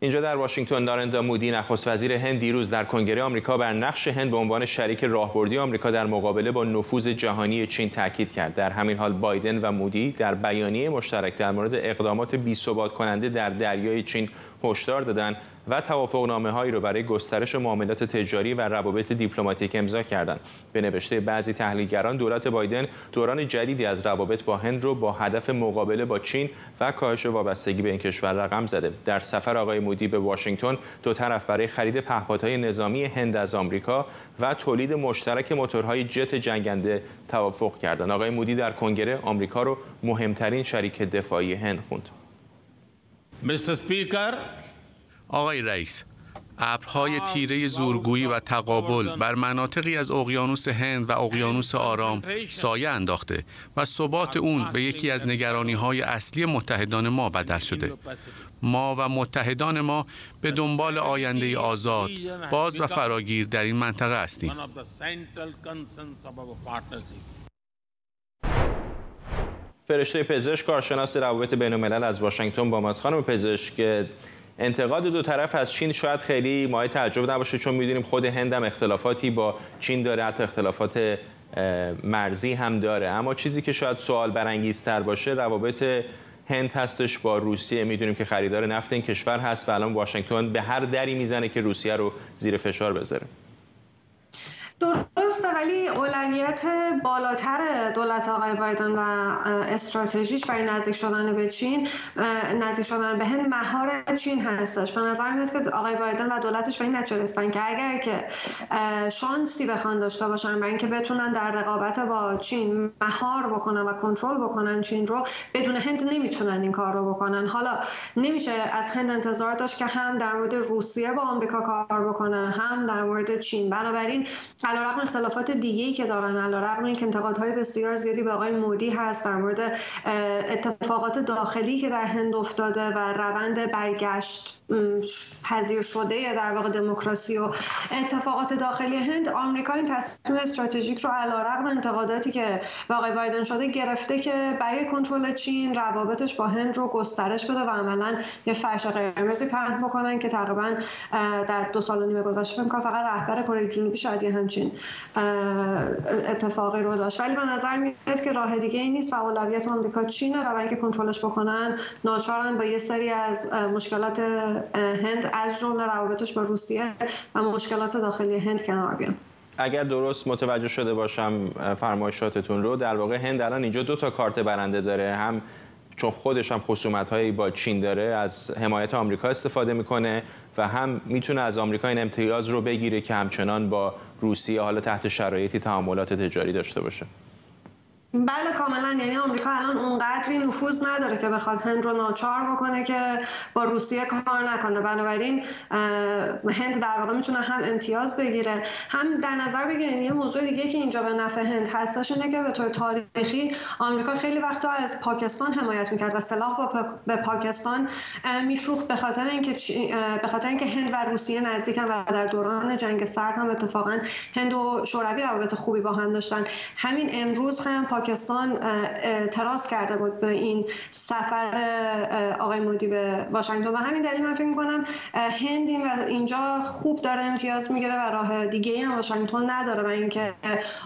اینجا در واشنگتن نارندا مودی نخست وزیر هند دیروز در کنگره آمریکا بر نقش هند به عنوان شریک راهبردی آمریکا در مقابله با نفوذ جهانی چین تاکید کرد. در همین حال بایدن و مودی در بیانیه مشترک در مورد اقدامات بی‌ثبات کننده در دریای چین هشدار دادند و توافقنامه هایی را برای گسترش معاملات تجاری و روابط دیپلماتیک امضا کردند. به نوشته بعضی تحلیلگران دولت بایدن دوران جدیدی از روابط با هند رو با هدف مقابله با چین و کاهش وابستگی به این کشور رقم زده. در سفر آقای مودی به واشنگتن دو طرف برای خرید پهپادهای نظامی هند از آمریکا و تولید مشترک موتورهای جت جنگنده توافق کردند. آقای مودی در کنگره آمریکا رو مهمترین شریک دفاعی هند خوند. آقای رئیس ابرهای تیره زورگویی و تقابل بر مناطقی از اقیانوس هند و اقیانوس آرام سایه انداخته و ثبات اون به یکی از نگرانی های اصلی متحدان ما بدل شده. ما و متحدان ما به دنبال آینده آزاد باز و فراگیر در این منطقه هستیم. فرشته پزشک کارشناس روابط بین الملل از واشنگتن با ماست. خانم پزشک انتقاد دو طرف از چین شاید خیلی مایه تعجب نباشه چون می‌دونیم خود هند هم اختلافاتی با چین داره حتی اختلافات مرزی هم داره. اما چیزی که شاید سوال برانگیزتر باشه روابط هند هستش با روسیه. می‌دونیم که خریدار نفت این کشور هست و الان واشنگتن به هر دری می‌زنه که روسیه رو زیر فشار بذاره. درسته ولی اولویت بالاتر دولت آقای بایدن و استراتژیش برای نزدیک شدن به چین نزدیک شدن به هند مهار چین هستش. به نظر میاد که آقای بایدن و دولتش به این نتیجه رسیدن که اگر که شانسی بخوان داشته باشن برای اینکه بتونن در رقابت با چین مهار بکنن و کنترل بکنن چین رو بدون هند نمی‌تونن این کار رو بکنن. حالا نمیشه از هند انتظار داشت که هم در مورد روسیه با آمریکا کار بکنه هم در مورد چین. بنابراین علیرغم اختلافات دیگه‌ای که دارن علیرغم اینکه انتقادهای بسیار زیادی به آقای مودی هست در مورد اتفاقات داخلی که در هند افتاده و روند برگشت پذیر شده در واقع دموکراسی و اتفاقات داخلی هند آمریکا این تصمیم استراتژیک رو علیرغم انتقاداتی که به آقای بایدن شده گرفته که برای کنترل چین روابطش با هند رو گسترش بده و عملا یه فرش قرمزی پهن بکنن که تقریبا در دو سال و نیم گذشته فقط رهبر کره جنوبی شاید یه همچین اتفاقی رو داشت. ولی به نظر میاد که راه دیگه ای نیست. و اولویت آمریکا چینه و برای اینکه کنترلش بکنن ناچارن با یه سری از مشکلات هند از جمله روابطش با روسیه و مشکلات داخلی هند کنار بیان. اگر درست متوجه شده باشم فرمایشاتتون رو در واقع هند الان اینجا دو تا کارت برنده داره. هم چون خودش هم خصومت هایی با چین داره از حمایت آمریکا استفاده می‌کنه و هم می‌تونه از آمریکا این امتیاز رو بگیره که همچنان با روسیه حالا تحت شرایطی تعاملات تجاری داشته باشه. بله کاملا. یعنی آمریکا الان اونقدری نفوذ نداره که بخواد هند رو ناچار بکنه که با روسیه کار نکنه. بنابراین هند در واقع می‌تونه هم امتیاز بگیره. هم در نظر بگیرین یه موضوع دیگه که اینجا به نفع هند هستش اینه که به طور تاریخی آمریکا خیلی وقتا از پاکستان حمایت می‌کرد و سلاح با به پاکستان میفروخت. به خاطر اینکه به خاطر اینکه هند و روسیه نزدیکن و در دوران جنگ سرد هم اتفاقا هند و شوروی روابط خوبی با هم داشتن. همین امروز هم پاکستان اعتراض کرده بود به این سفر آقای مودی به واشنگتن. و همین دلیل من فکر می‌کنم هند و اینجا خوب داره امتیاز می‌گیره و راه دیگه هم واشنگتن نداره و اینکه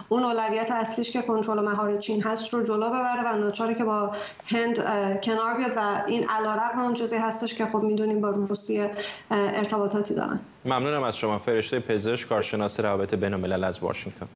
اون اولویت اصلیش که کنترل مهار چین هست رو جلو ببره و ناچاره که با هند کنار بیاد و این علیرغم اون چیزی هستش که خب می‌دونیم با روسیه ارتباطاتی دارن. ممنونم از شما. فرشته پزشک کارشناس روابط بین الملل از واشنگتن.